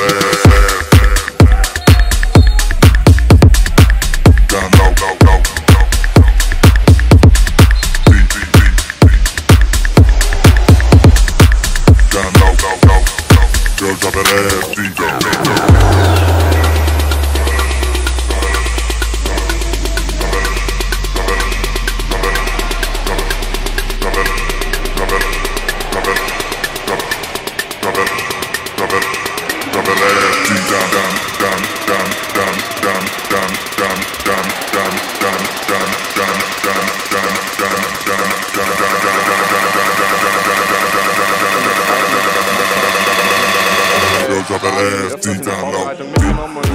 ass. Low. Beat, beat, beat. Down drop that ass, deep. Drop ass deep down low.